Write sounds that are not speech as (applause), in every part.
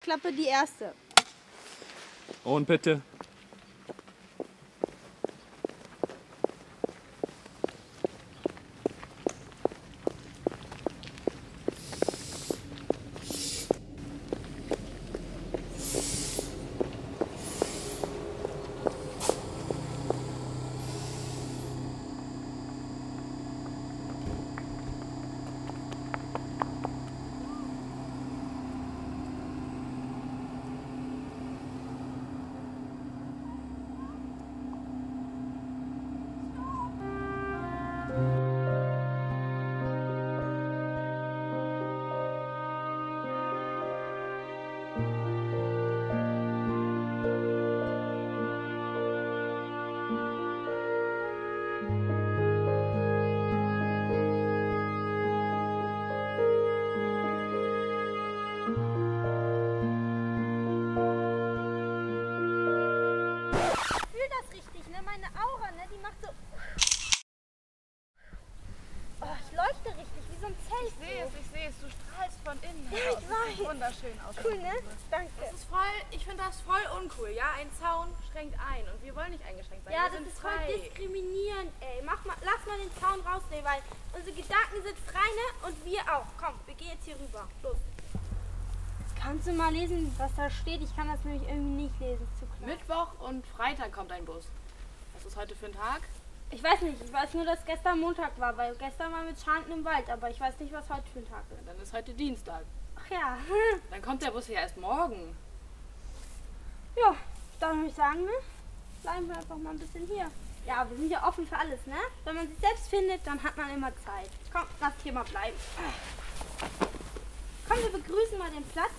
Klappe die erste. Und bitte. Wunderschön aus. Cool, ne? Danke. Das ist voll, ich finde das voll uncool, ja? Ein Zaun schränkt ein und wir wollen nicht eingeschränkt sein. Ja, wir das ist voll frei. diskriminierend, ey. Mach mal, lass mal den Zaun rausnehmen, weil unsere Gedanken sind frei, ne? Und wir auch. Komm, wir gehen jetzt hier rüber. Los. Kannst du mal lesen, was da steht? Ich kann das nämlich irgendwie nicht lesen. Ist zu klein. Mittwoch und Freitag kommt ein Bus. Was ist heute für ein Tag? Ich weiß nicht, ich weiß nur, dass gestern Montag war, weil gestern war mit Schanden im Wald, aber ich weiß nicht, was heute für ein Tag ist. Dann ist heute Dienstag. Ach ja, (laughs) Dann kommt der Bus ja erst morgen. ja, dann würde ich sagen, ne? Bleiben wir einfach mal ein bisschen hier. Ja, wir sind ja offen für alles, ne? Wenn man sich selbst findet, dann hat man immer Zeit. Komm, lass hier mal bleiben. Komm, wir begrüßen mal den Platz.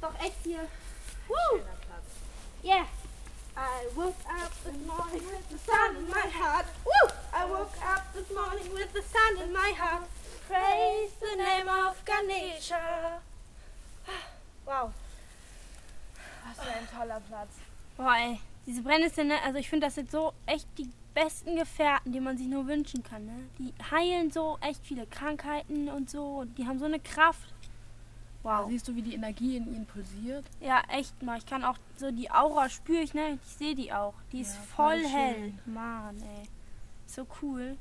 Doch echt hier. Woo! Schöner Platz. Yeah. I woke up this morning with the sun in my heart. Woo! I woke up this morning with the sun in my heart. Praise the name of Ganesha. Wow. Was für ein toller Platz. Boah, ey. Diese Brennnesseln, ne? Also ich finde, das sind so echt die besten Gefährten, die man sich nur wünschen kann, ne? Die heilen so echt viele Krankheiten und so. Und die haben so eine Kraft. Wow. Siehst du, wie die Energie in ihnen pulsiert? Ja, echt mal. Ich kann auch so die Aura spüre ich, ne? Ich sehe die auch. Die ist Ja, voll, voll hell. Mann, ey. So cool.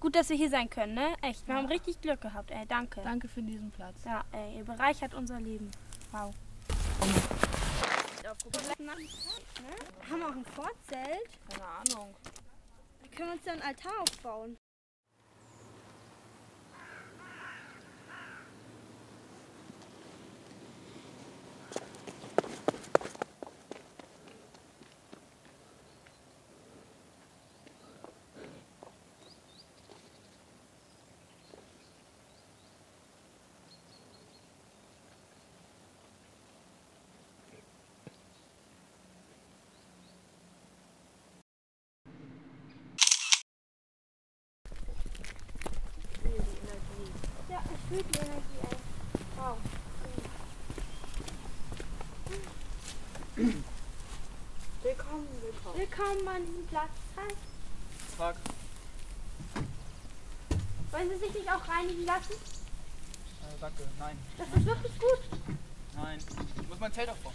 Gut, dass wir hier sein können, ne? Echt. Wir haben richtig Glück gehabt, ey. Danke. Danke für diesen Platz. Ja, ey. Ihr bereichert unser Leben. Wow. Ne? Haben auch ein Vorzelt. Keine Ahnung. Da können wir uns ja einen Altar aufbauen. Energie, ey. Wow. Willkommen, willkommen. Willkommen an diesem Platz. Hi. Tag. Wollen Sie sich nicht auch reinigen lassen? Äh, danke, nein. Das ist wirklich gut. Nein. Ich muss mein Zelt aufbauen.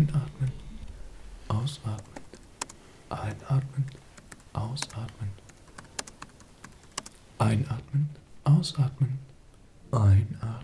Einatmen, ausatmen, einatmen, ausatmen, einatmen, ausatmen, einatmen,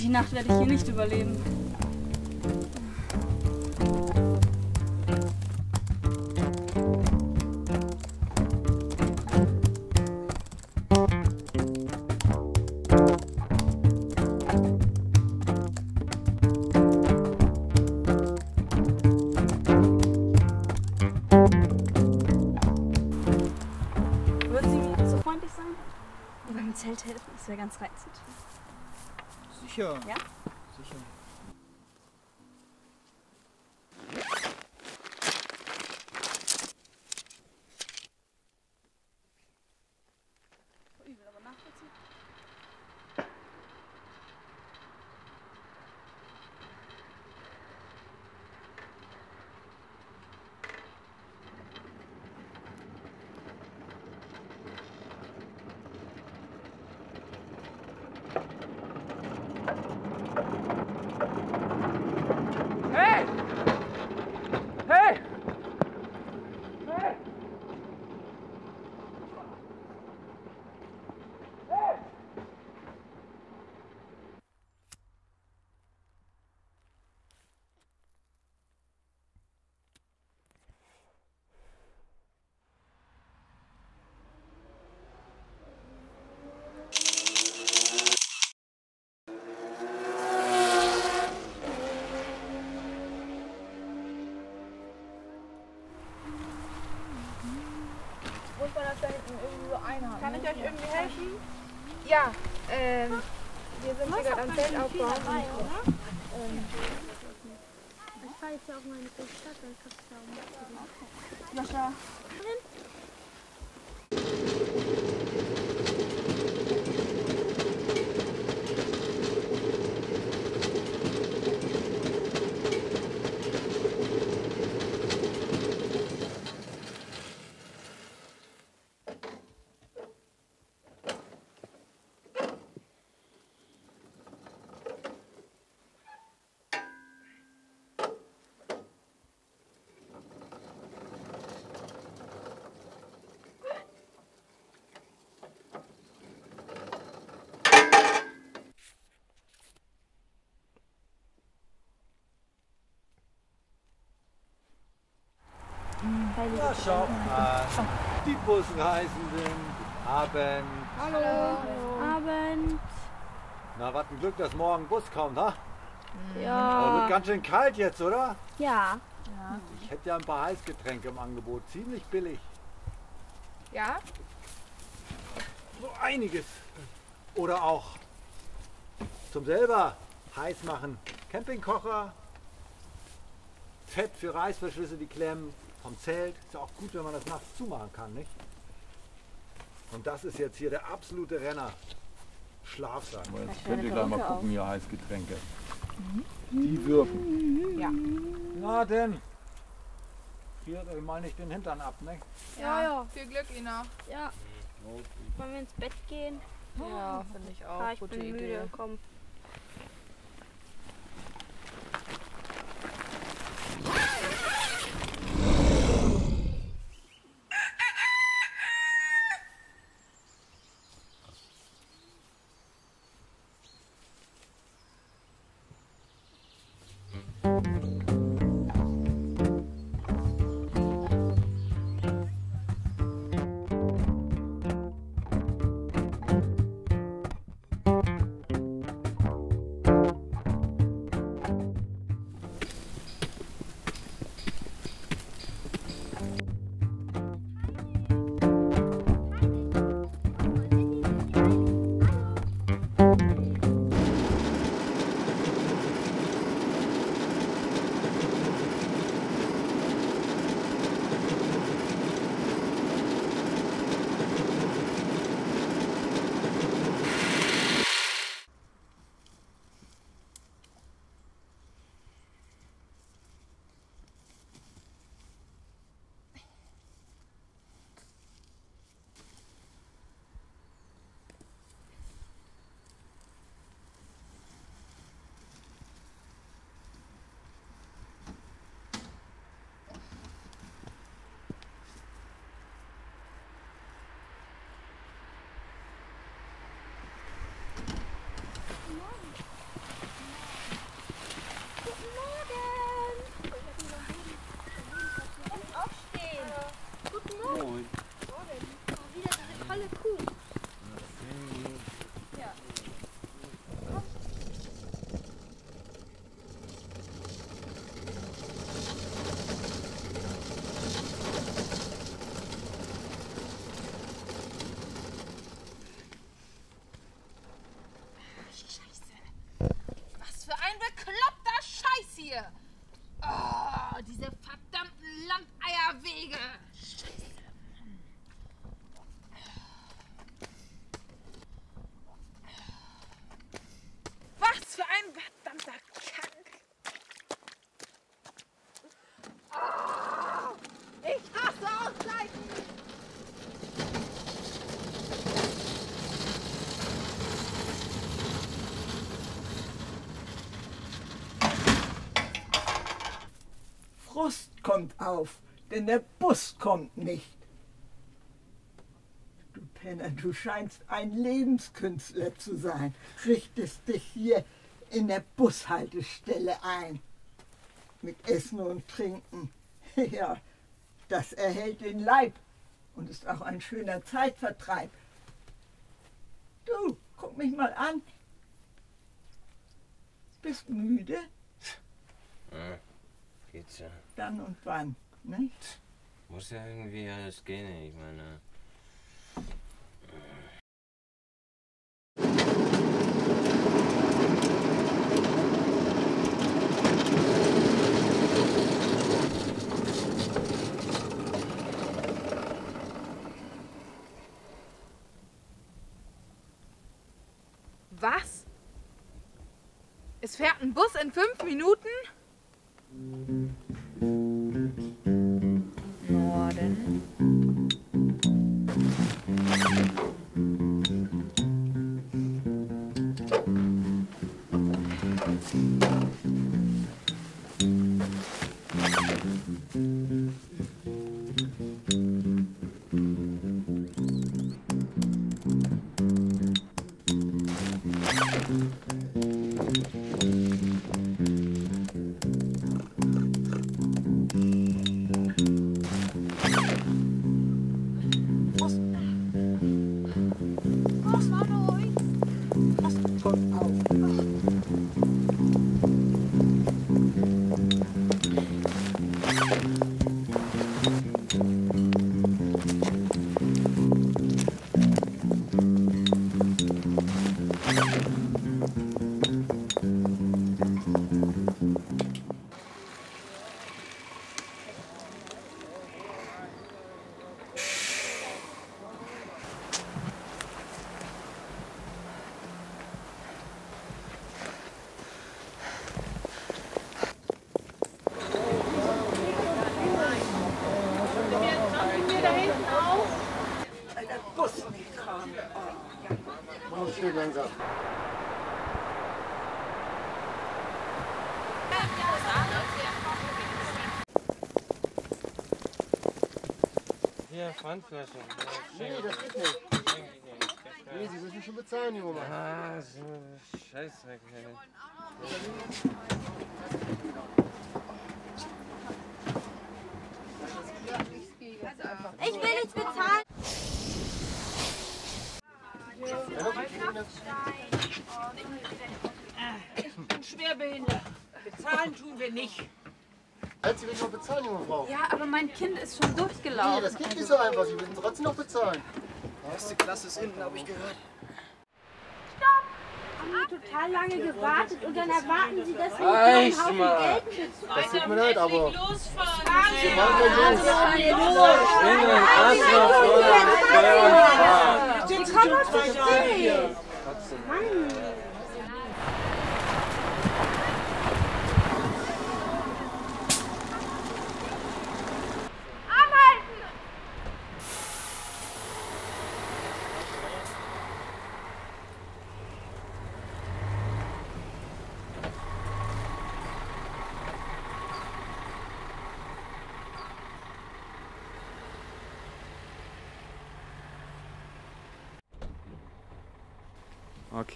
die Nacht werde ich hier nicht überleben. Würden Sie mir so freundlich sein? Und beim Zelt helfen, das wäre ganz reizend. Sicher. Ja? Ich euch irgendwie helfen? Ja, ähm, wir sind hier gerade am Zelt aufbauen. Ich fahre jetzt ja auf meine Stadt, dann kannst du da auch Sascha. Na, schau mal. Die Busreisenden. Abend. Abend. Na, was ein Glück, dass morgen ein Bus kommt, ha? Aber Ja. wird ganz schön kalt jetzt, oder? Ja. Ich hätte ja ein paar Heißgetränke im Angebot. Ziemlich billig. Ja? So einiges. Oder auch zum selber heiß machen. Campingkocher. Fett für Reißverschlüsse, die klemmen vom Zelt. Ist ja auch gut, wenn man das nachts zumachen kann, nicht? Und das ist jetzt hier der absolute Renner. Schlafsack. Jetzt könnt ihr gleich mal gucken, hier Heißgetränke. Die wirken. Ja. Na denn. Friert euch mal nicht den Hintern ab, ne? Ja, ja. Viel Glück, Ina. Ja. Wollen wir ins Bett gehen? Ja, finde ich auch. Ah, ich Gute bin Idee. müde. Komm. Oh, diese verdammten Landeierwege! Scheiße. Kommt auf, denn der Bus kommt nicht. Du Penner, du scheinst ein Lebenskünstler zu sein. Richtest dich hier in der Bushaltestelle ein. Mit Essen und Trinken. (laughs) Ja, das erhält den Leib und ist auch ein schöner Zeitvertreib. Du, guck mich mal an. Bist müde? Ja, geht's ja. Dann und wann, nicht? Muss ja irgendwie alles gehen, ich meine. Was? Es fährt ein Bus in fünf Minuten? Mm-hmm. Hier, Pfandflaschen. Nee, das geht nicht. Nee, Sie müssen schon bezahlen, Junge Mann. Ah, so Scheiße. ey. Ich will nichts bezahlen. Schwerbehindert. Wir nicht. Halt, Sie müssen noch bezahlen, junge Frau. Ja, aber mein Kind ist schon Nee, durchgelaufen. das geht nicht so einfach. Sie müssen trotzdem noch bezahlen. Erste Klasse ist hinten, habe ich gehört. Haben die total lange gewartet und dann erwarten sie, dass wir mal. Haufen Geld bezahlen. Das tut mir leid, aber Losfahren. wir machen gleich los. In den Arschloch voller Steuer und Fahrt. Die. Mann.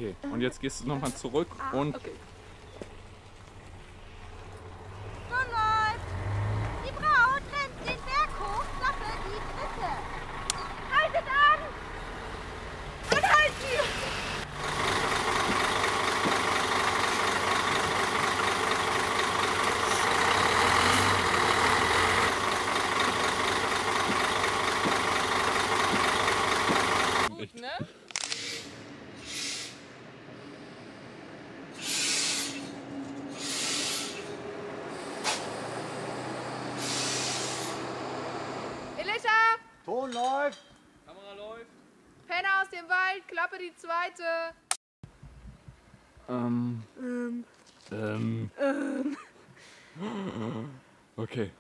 Okay, und jetzt gehst du nochmal zurück und Nun läuft. Die Braut rennt den Berg hoch, Klappe die dritte. Haltet an! Anhalten! Gut, ne? Elisha! Ton läuft. Penner aus dem Wald, Klappe die zweite. ähm, ähm, (laughs) okay.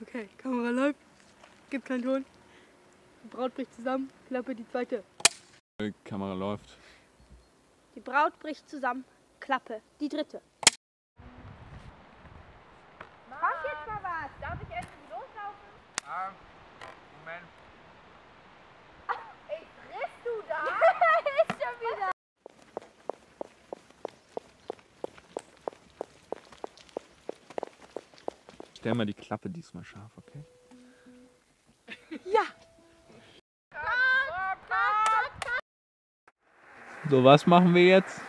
Okay, Kamera läuft. Gibt keinen Ton. Die Braut bricht zusammen, Klappe die zweite. Kamera läuft. Die Braut bricht zusammen, Klappe die dritte. Kommt jetzt mal was. Darf ich endlich los? Stell mal die Klappe diesmal scharf, okay? Ja. So, was machen wir jetzt?